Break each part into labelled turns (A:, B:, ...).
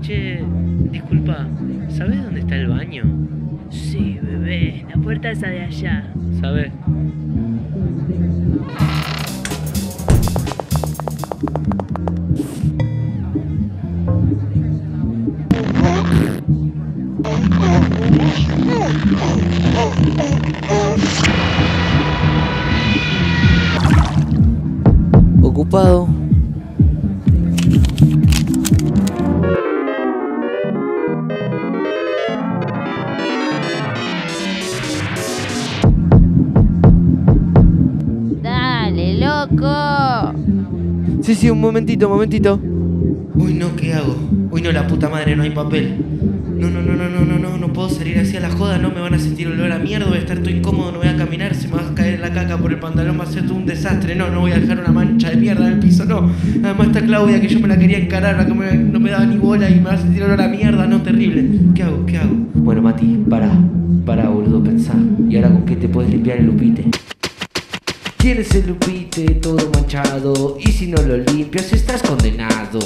A: Che, disculpa, ¿sabes dónde está el baño?
B: Sí, bebé, la puerta esa de allá.
A: ¿Sabes?
C: Ocupado.
B: Dale, loco.
C: Sí, sí, un momentito, un momentito.
D: Uy, no, ¿qué hago? Uy, no, la puta madre, no hay papel. No, no, no, no, no, no, no, no puedo salir así a la joda, no me van a sentir olor a mierda, voy a estar todo incómodo, no voy a caminar, se me va a caer la caca por el pantalón, va a ser todo un desastre, no, no voy a dejar una mancha de mierda en el piso, no. Además está Claudia que yo me la quería encarar, la que me- no me daba ni bola y me va a sentir olor a mierda, no, terrible. ¿Qué hago? ¿Qué hago?
C: Bueno, Mati, para, para, boludo, pensar. ¿Y ahora con qué te puedes limpiar el lupite? Tienes el lupite todo manchado y si no lo limpias estás condenado.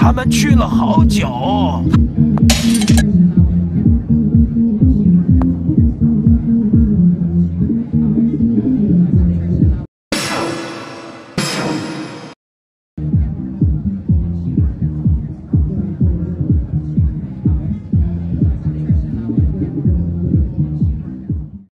E: 他们去了好久。